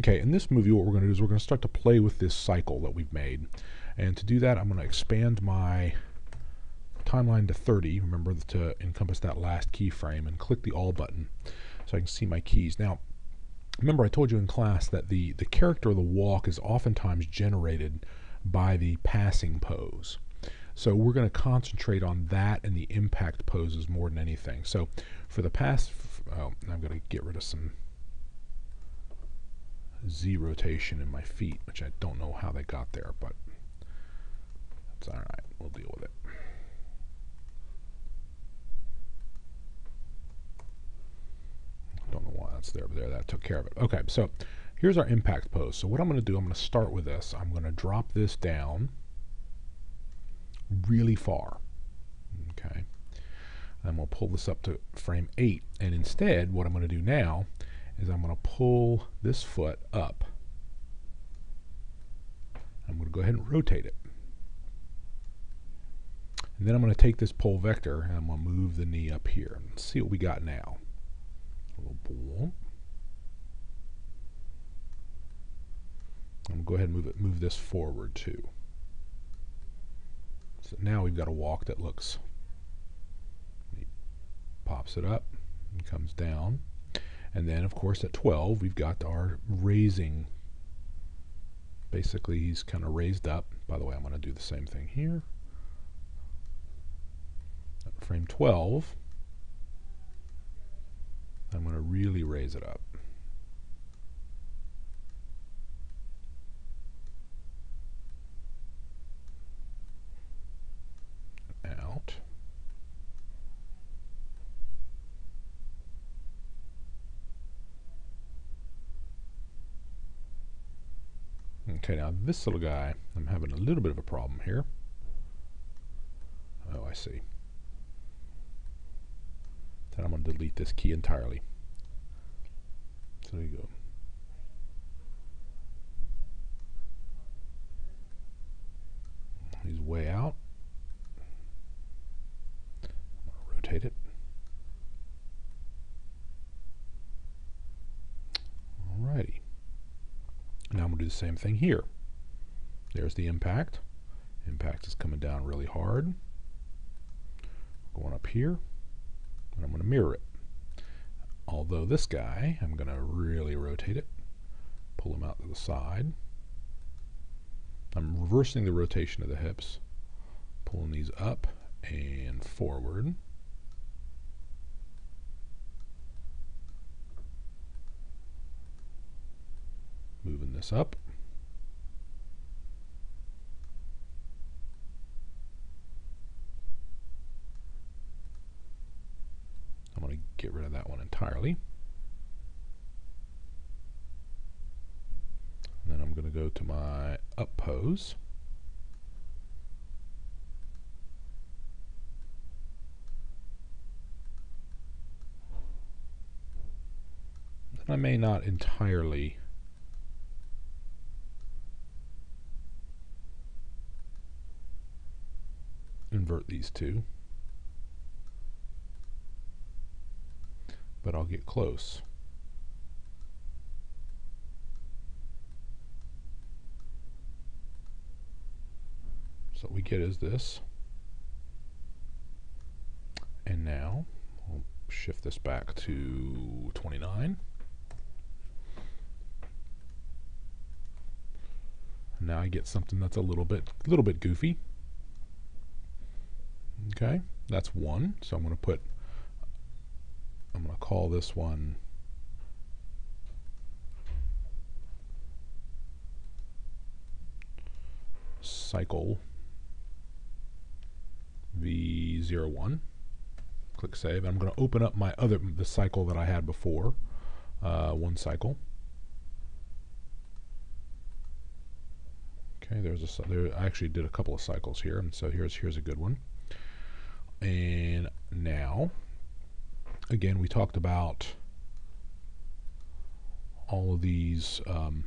Okay, in this movie, what we're going to do is we're going to start to play with this cycle that we've made. And to do that, I'm going to expand my timeline to 30, remember to encompass that last keyframe, and click the All button so I can see my keys. Now, remember I told you in class that the, the character of the walk is oftentimes generated by the passing pose. So we're going to concentrate on that and the impact poses more than anything. So for the pass, oh, I'm going to get rid of some Z rotation in my feet, which I don't know how they got there, but that's all right. We'll deal with it. Don't know why that's there, but there, that took care of it. Okay, so here's our impact pose. So what I'm going to do, I'm going to start with this. I'm going to drop this down really far. Okay. And we'll pull this up to frame 8. And instead, what I'm going to do now is I'm going to pull this foot up. I'm going to go ahead and rotate it. And then I'm going to take this pole vector and I'm going to move the knee up here. Let's see what we got now. I'm going to go ahead and move it, move this forward too. So now we've got a walk that looks, pops it up and comes down. And then, of course, at 12, we've got our raising. Basically, he's kind of raised up. By the way, I'm going to do the same thing here. At frame 12, I'm going to really raise it up. Out. Okay, now this little guy, I'm having a little bit of a problem here. Oh, I see. Then I'm going to delete this key entirely. So there you go. He's way out. I'm going to rotate it. Alrighty. Now I'm going to do the same thing here. There's the impact. Impact is coming down really hard. Going up here and I'm going to mirror it. Although this guy, I'm going to really rotate it, pull him out to the side. I'm reversing the rotation of the hips, pulling these up and forward. This up. I'm going to get rid of that one entirely. And then I'm going to go to my up pose. I may not entirely invert these two. but I'll get close. So what we get is this. And now we'll shift this back to 29. Now I get something that's a little bit a little bit goofy. Okay, that's one. So I'm going to put I'm going to call this one cycle V01. Click save. I'm going to open up my other the cycle that I had before, uh, one cycle. Okay, there's a there. I actually did a couple of cycles here, and so here's here's a good one. And now again, we talked about all of these. Um,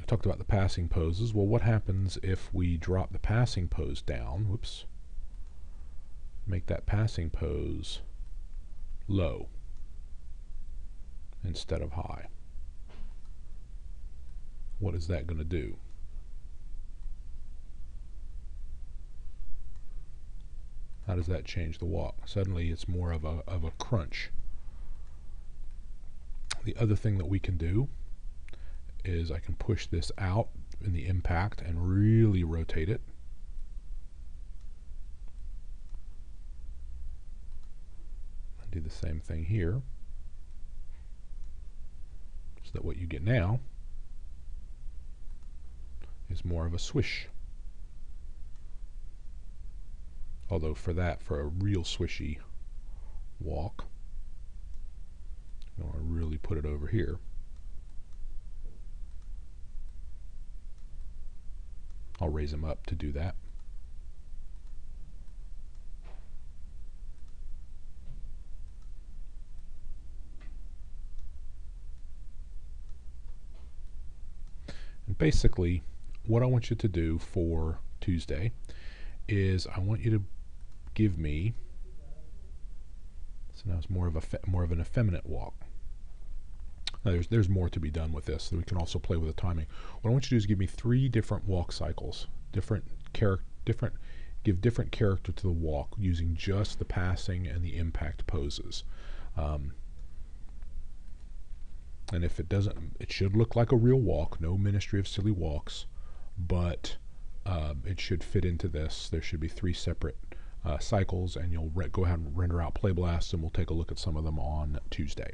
I talked about the passing poses. Well, what happens if we drop the passing pose down? Whoops. Make that passing pose low instead of high. what is that going to do? How does that change the walk? Suddenly it's more of a, of a crunch. The other thing that we can do is I can push this out in the impact and really rotate it. do the same thing here. So that what you get now is more of a swish. Although for that, for a real swishy walk, to really put it over here. I'll raise them up to do that. And basically, what I want you to do for Tuesday is I want you to give me so now it's more of a more of an effeminate walk. Now there's there's more to be done with this. We can also play with the timing. What I want you to do is give me three different walk cycles, different character, different give different character to the walk using just the passing and the impact poses. Um, and if it doesn't, it should look like a real walk. No Ministry of Silly Walks, but uh, it should fit into this. There should be three separate Uh, cycles, and you'll go ahead and render out play blasts, and we'll take a look at some of them on Tuesday.